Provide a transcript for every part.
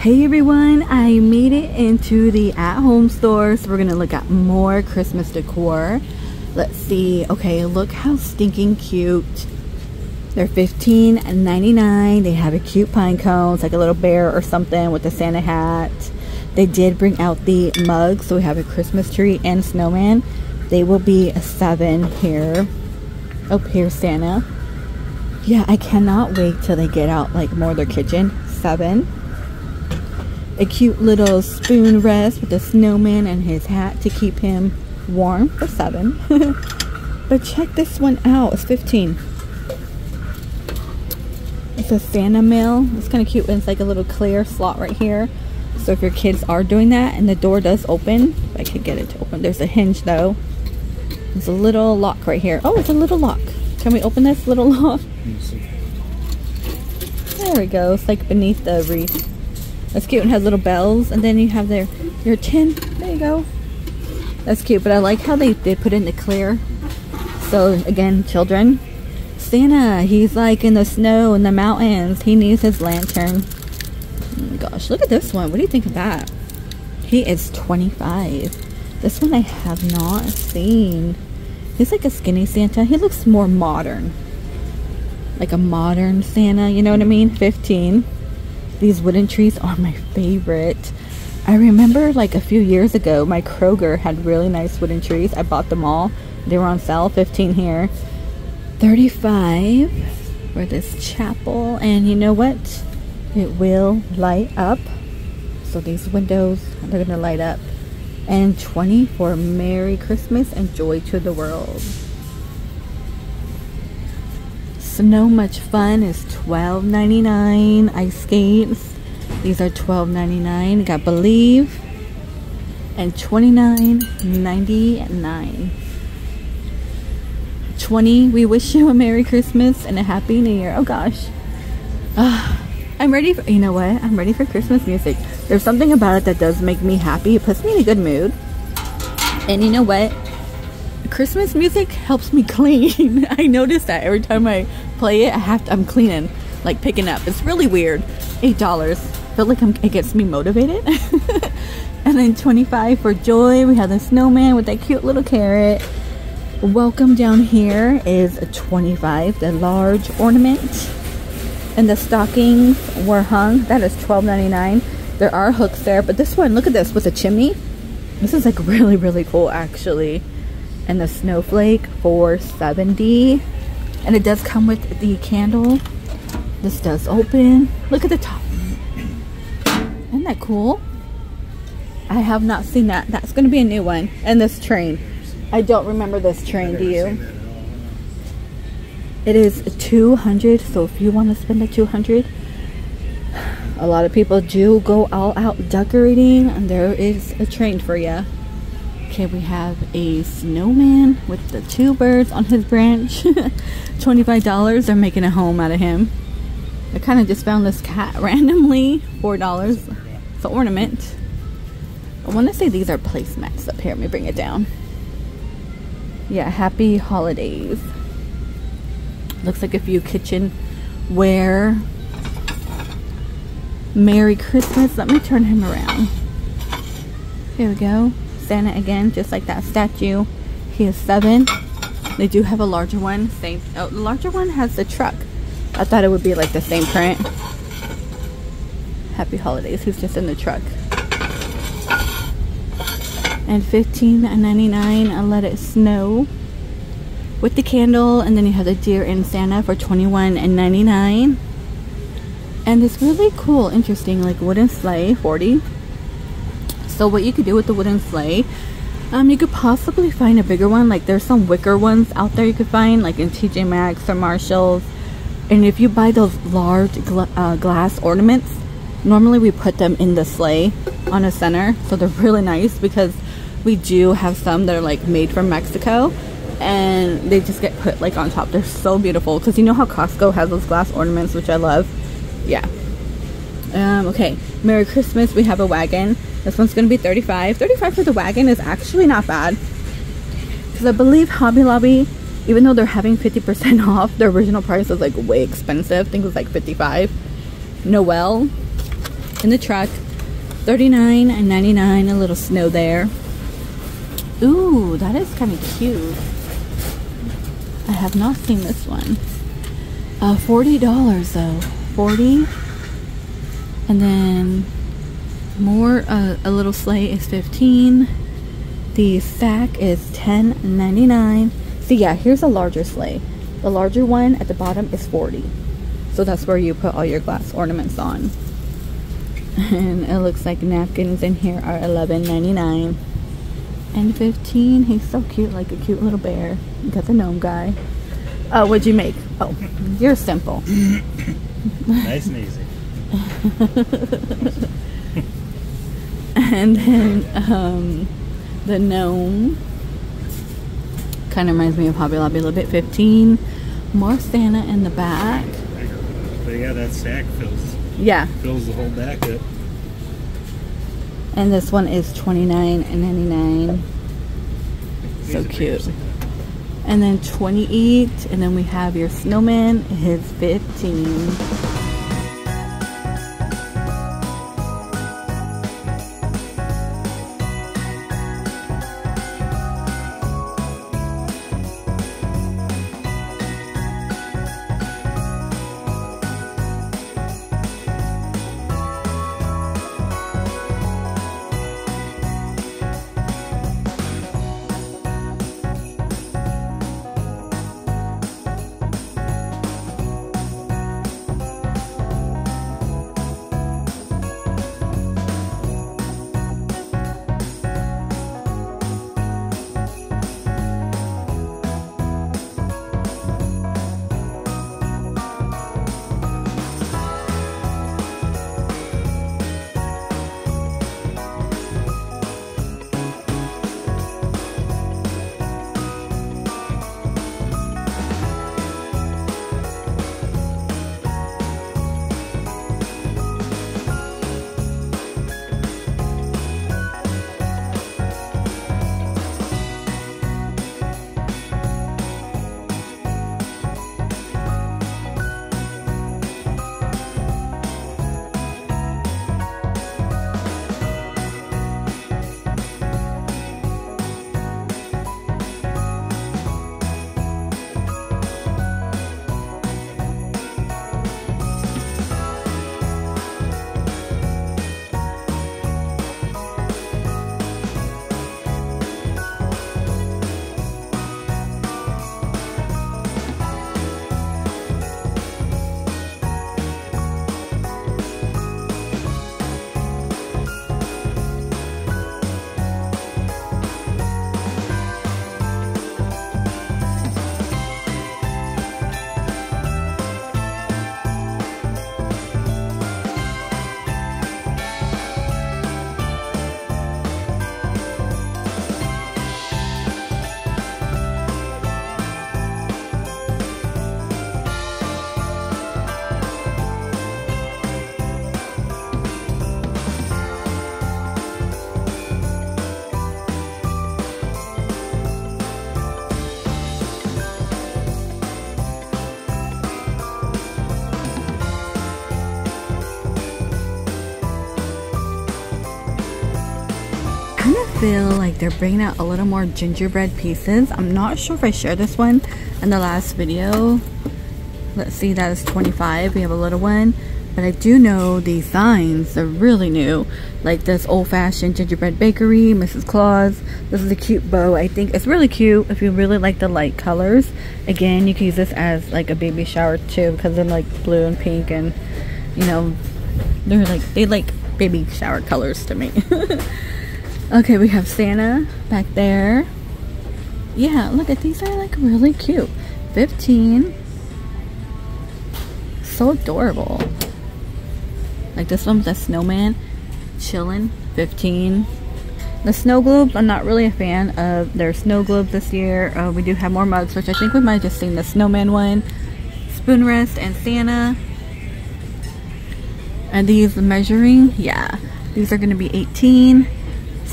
Hey everyone, I made it into the at-home store, so we're gonna look at more Christmas decor. Let's see. Okay, look how stinking cute. They're $15.99. They have a cute pine cone. It's like a little bear or something with a Santa hat. They did bring out the mugs, so we have a Christmas tree and snowman. They will be a seven here. Oh, here's Santa. Yeah, I cannot wait till they get out like more of their kitchen. Seven a cute little spoon rest with a snowman and his hat to keep him warm for seven. but check this one out. It's 15. It's a Santa mail. It's kind of cute. It's like a little clear slot right here. So if your kids are doing that and the door does open, I could get it to open. There's a hinge though. There's a little lock right here. Oh, it's a little lock. Can we open this little lock? There we go. It's like beneath the wreath. That's cute and has little bells. And then you have their your tin. There you go. That's cute. But I like how they, they put in the clear. So again, children. Santa, he's like in the snow in the mountains. He needs his lantern. Oh my gosh, look at this one. What do you think of that? He is 25. This one I have not seen. He's like a skinny Santa. He looks more modern. Like a modern Santa, you know what I mean? 15. These wooden trees are my favorite. I remember like a few years ago, my Kroger had really nice wooden trees. I bought them all. They were on sale, 15 here. 35 for this chapel. And you know what? It will light up. So these windows, they're gonna light up. And 20 for Merry Christmas and Joy to the World. Snow Much Fun is $12.99. Ice skates. These are $12.99. Got Believe. And $29.99. 20 We wish you a Merry Christmas and a Happy New Year. Oh gosh. Uh, I'm ready for, you know what? I'm ready for Christmas music. There's something about it that does make me happy. It puts me in a good mood. And you know what? Christmas music helps me clean. I notice that every time I play it, I have to, I'm cleaning, like picking up. It's really weird. Eight dollars. Feel like I'm, it gets me motivated. and then 25 for joy. We have the snowman with that cute little carrot. Welcome down here is a 25, the large ornament. And the stockings were hung. That is $12.99. There are hooks there, but this one, look at this with a chimney. This is like really, really cool actually. And the snowflake for 70 and it does come with the candle. This does open. Look at the top. Isn't that cool? I have not seen that. That's going to be a new one. And this train. I don't remember this train do you? It is 200 so if you want to spend the 200 a lot of people do go all out decorating and there is a train for you Okay, we have a snowman with the two birds on his branch. $25. They're making a home out of him. I kind of just found this cat randomly. $4. It's an ornament. I want to say these are placemats up here. Let me bring it down. Yeah, happy holidays. Looks like a few kitchenware. Merry Christmas. Let me turn him around. Here we go. Santa again, just like that statue. He is seven. They do have a larger one. Same. Oh, the larger one has the truck. I thought it would be like the same print. Happy holidays. He's just in the truck. And $15.99. I let it snow with the candle. And then you have the deer and Santa for $21.99. And this really cool, interesting, like wooden sleigh, 40 so what you could do with the wooden sleigh um, you could possibly find a bigger one. Like there's some wicker ones out there you could find like in TJ Maxx or Marshalls. And if you buy those large gla uh, glass ornaments normally we put them in the sleigh on a center. So they're really nice because we do have some that are like made from Mexico. And they just get put like on top. They're so beautiful because you know how Costco has those glass ornaments which I love? Yeah um, okay Merry Christmas we have a wagon this one's going to be 35 35 for the wagon is actually not bad. Because I believe Hobby Lobby, even though they're having 50% off, their original price was like way expensive. I think it was like 55 Noel. in the truck. Thirty-nine and ninety-nine. A little snow there. Ooh, that is kind of cute. I have not seen this one. Uh, forty dollars though. Forty. And then more. Uh, a little sleigh is fifteen. The sack is ten ninety nine. See, yeah, here's a larger sleigh. The larger one at the bottom is forty. So that's where you put all your glass ornaments on. And it looks like napkins in here are eleven ninety nine. And 15, he's so cute, like a cute little bear. You got the gnome guy. Oh, what'd you make? Oh, you're simple. nice and easy. and then um, the gnome kind of reminds me of Hobby Lobby a little bit. 15. More Santa in the back. But yeah, that sack fills Yeah. fills the whole back up. And this one is 29 and 99. So cute. And then 28. And then we have your snowman is 15. Feel like they're bringing out a little more gingerbread pieces. I'm not sure if I shared this one in the last video. Let's see, that is 25. We have a little one. But I do know these signs are really new. Like this old-fashioned gingerbread bakery, Mrs. Claus. This is a cute bow. I think it's really cute if you really like the light colors. Again, you can use this as like a baby shower too because they're like blue and pink and you know, they're like, they like baby shower colors to me. Okay, we have Santa back there. Yeah, look at these are like really cute. 15. So adorable. Like this one's a snowman chilling. 15. The snow globes, I'm not really a fan of their snow globes this year. Uh, we do have more mugs, which I think we might have just seen the snowman one. Spoon rest and Santa. And these measuring? Yeah. These are going to be 18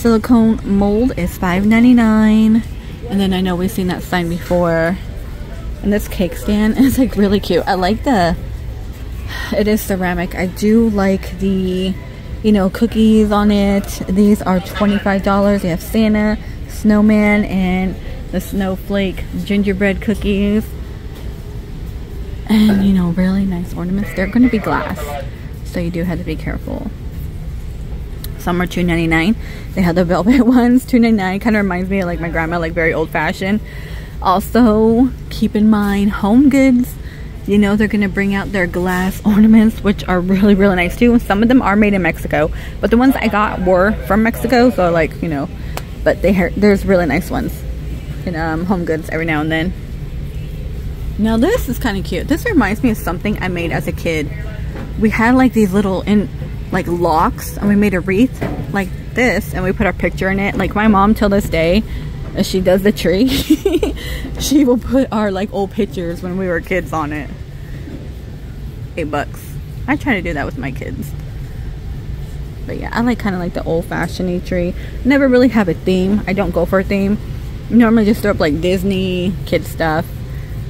silicone mold is $5.99 and then I know we've seen that sign before and this cake stand is like really cute I like the it is ceramic I do like the you know, cookies on it. These are $25. They have Santa, snowman, and the snowflake gingerbread cookies. And, you know, really nice ornaments. They're going to be glass, so you do have to be careful. Some are $2.99. They have the velvet ones, $2.99. Kind of reminds me of like my grandma, like very old fashioned. Also, keep in mind, Home Goods you know they're gonna bring out their glass ornaments which are really really nice too some of them are made in mexico but the ones i got were from mexico so like you know but they there's really nice ones in um, home goods every now and then now this is kind of cute this reminds me of something i made as a kid we had like these little in like locks and we made a wreath like this and we put our picture in it. Like my mom till this day as she does the tree she will put our like old pictures when we were kids on it. Eight bucks. I try to do that with my kids. But yeah I like kind of like the old-fashioned tree. Never really have a theme. I don't go for a theme. Normally just throw up like Disney kid stuff.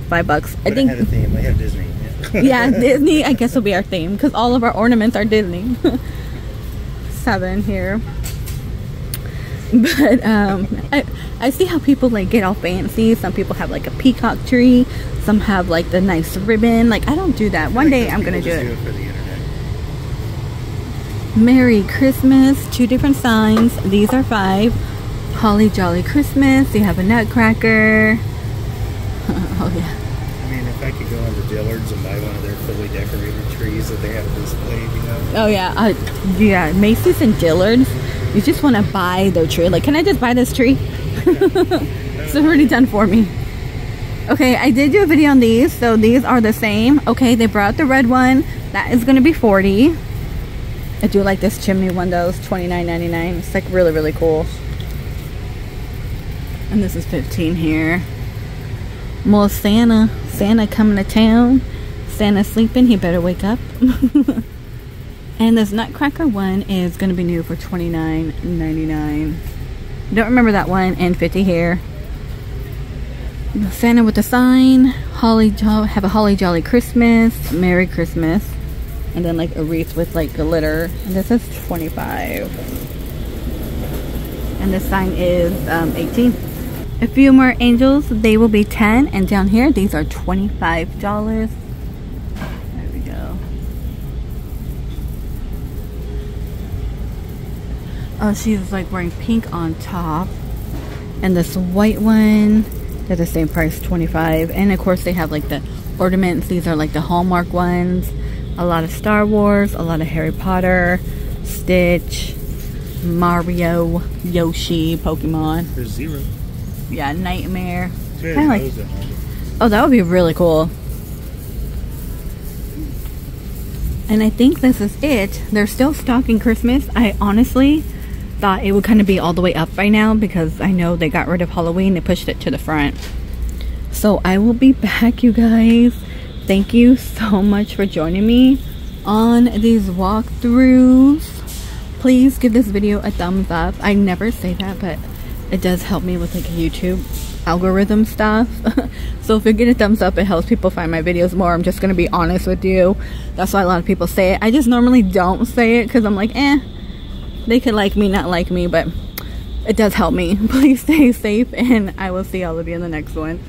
Five bucks. But I think I had a theme. I have Disney yeah, Disney I guess will be our theme because all of our ornaments are Disney. Seven here. But um I, I see how people like get all fancy. Some people have like a peacock tree. Some have like the nice ribbon. Like i don't do that. One day i'm gonna do it. do it for the internet. Merry christmas. Two different signs. These are five. Holly jolly christmas. You have a nutcracker. Oh yeah I mean, if I could go into Dillard's and buy one of their fully decorated trees that they have displayed, you know. oh yeah uh, yeah macy's and dillard's you just want to buy their tree. Like, can I just buy this tree? it's already done for me. Okay, I did do a video on these. So these are the same. Okay, they brought the red one. That is going to be 40 I do like this chimney one though. It's $29.99. It's like really, really cool. And this is 15 here. More Santa. Santa coming to town. Santa sleeping. He better wake up. And this Nutcracker one is going to be new for $29.99. Don't remember that one. And 50 here. Santa with a sign. Holly have a Holly Jolly Christmas. Merry Christmas. And then like a wreath with like glitter. And this is 25 And this sign is um, 18 A few more angels. They will be 10 And down here, these are $25. There we go oh, she's like wearing pink on top. And this white one, they're the same price, 25 And of course they have like the ornaments. These are like the Hallmark ones. A lot of Star Wars, a lot of Harry Potter, Stitch, Mario, Yoshi, Pokemon. There's zero. Yeah, Nightmare. Like, oh, that would be really cool. And I think this is it. They're still stocking Christmas. I honestly thought it would kind of be all the way up by now because I know they got rid of Halloween. They pushed it to the front. So I will be back, you guys. Thank you so much for joining me on these walkthroughs. Please give this video a thumbs up. I never say that, but it does help me with like YouTube algorithm stuff. so if you get a thumbs up, it helps people find my videos more. I'm just going to be honest with you. That's why a lot of people say it. I just normally don't say it because I'm like, eh, they could like me, not like me, but it does help me. Please stay safe and I will see all of you in the next one.